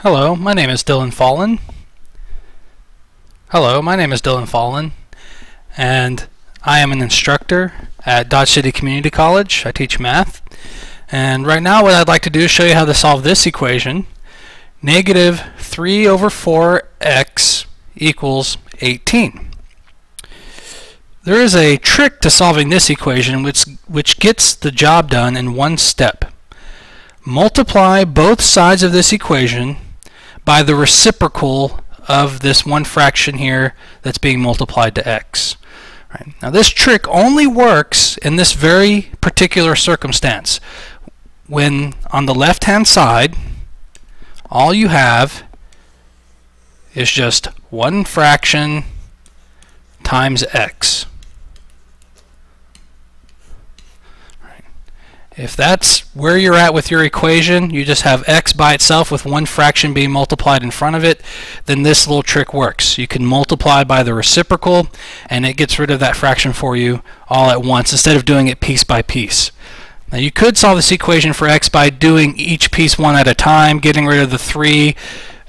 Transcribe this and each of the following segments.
Hello, my name is Dylan Faullin. Hello, my name is Dylan Faullin, and I am an instructor at Dodge City Community College. I teach math. And right now what I'd like to do is show you how to solve this equation. Negative 3 over 4x equals 18. There is a trick to solving this equation which, which gets the job done in one step. Multiply both sides of this equation by the reciprocal of this one fraction here that's being multiplied to x. Right. Now this trick only works in this very particular circumstance. When on the left hand side all you have is just one fraction times x. If that's where you're at with your equation, you just have x by itself with one fraction being multiplied in front of it, then this little trick works. You can multiply by the reciprocal and it gets rid of that fraction for you all at once instead of doing it piece by piece. Now you could solve this equation for x by doing each piece one at a time, getting rid of the 3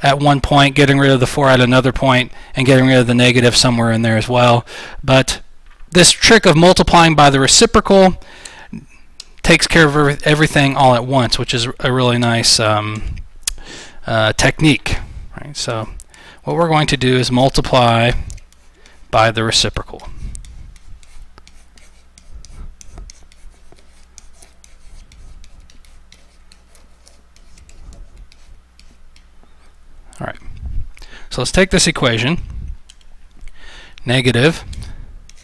at one point, getting rid of the 4 at another point, and getting rid of the negative somewhere in there as well. But this trick of multiplying by the reciprocal takes care of everything all at once, which is a really nice um, uh, technique. Right? So what we're going to do is multiply by the reciprocal. All right. So let's take this equation. Negative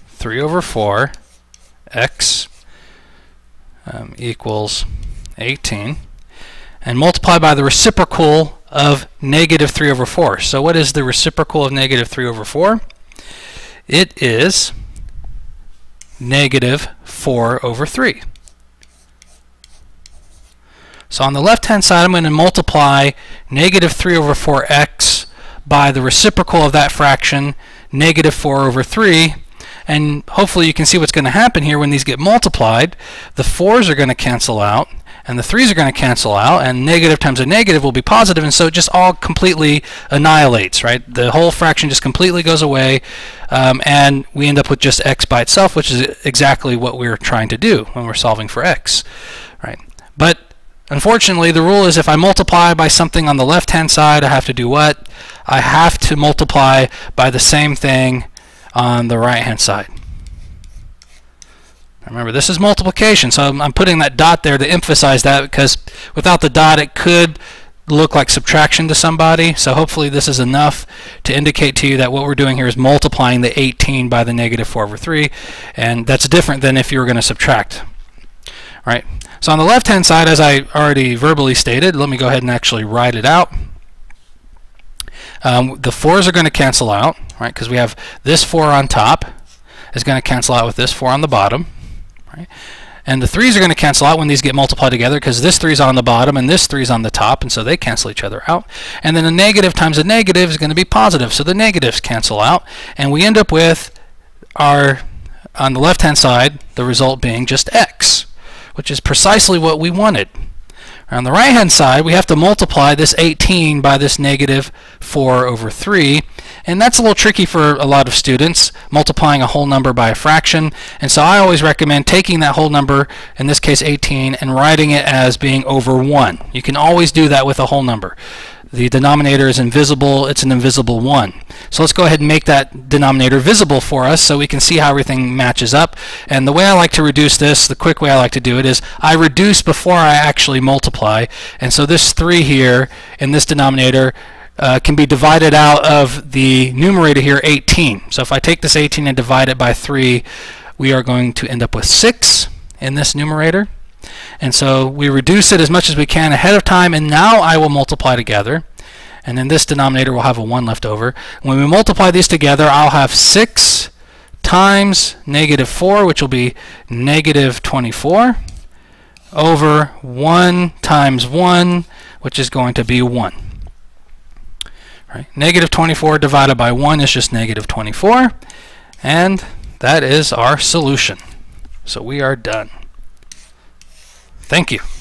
3 over 4 x um, equals 18 and multiply by the reciprocal of negative 3 over 4. So what is the reciprocal of negative 3 over 4? It is negative 4 over 3. So on the left hand side I'm going to multiply negative 3 over 4x by the reciprocal of that fraction, negative 4 over 3, and hopefully you can see what's going to happen here when these get multiplied. The 4s are going to cancel out, and the 3s are going to cancel out, and negative times a negative will be positive, and so it just all completely annihilates, right? The whole fraction just completely goes away, um, and we end up with just x by itself, which is exactly what we're trying to do when we're solving for x, right? But Unfortunately, the rule is if I multiply by something on the left-hand side, I have to do what? I have to multiply by the same thing on the right hand side. Remember, this is multiplication, so I'm, I'm, putting that dot there to emphasize that because without the dot it could look like subtraction to somebody. So hopefully this is enough to indicate to you that what we're doing here is multiplying the 18 by the negative 4 over 3, and that's different than if you were going to subtract. All right. So on the left-hand side, as I already verbally stated, let me go ahead and actually write it out. Um, the 4s are going to cancel out, right? Because we have this 4 on top is going to cancel out with this 4 on the bottom, right? And the 3s are going to cancel out when these get multiplied together because this 3 is on the bottom and this 3 is on the top, and so they cancel each other out. And then a negative times a negative is going to be positive, so the negatives cancel out. And we end up with our, on the left-hand side, the result being just x, which is precisely what we wanted. On the right-hand side, we have to multiply this 18 by this negative 4 over 3. And that's a little tricky for a lot of students, multiplying a whole number by a fraction. And so I always recommend taking that whole number, in this case 18, and writing it as being over 1. You can always do that with a whole number. The denominator is invisible, it's an invisible 1. So let's go ahead and make that denominator visible for us so we can see how everything matches up. And the way I like to reduce this, the quick way I like to do it is I reduce before I actually multiply. And so this 3 here in this denominator uh, can be divided out of the numerator here 18. So if I take this 18 and divide it by 3, we are going to end up with 6 in this numerator. And so we reduce it as much as we can ahead of time, and now I will multiply together. And then this denominator will have a 1 left over. When we multiply these together, I'll have 6 times negative 4, which will be negative 24, over 1 times 1, which is going to be 1. Right. Negative 24 divided by 1 is just negative 24, and that is our solution. So we are done. Thank you.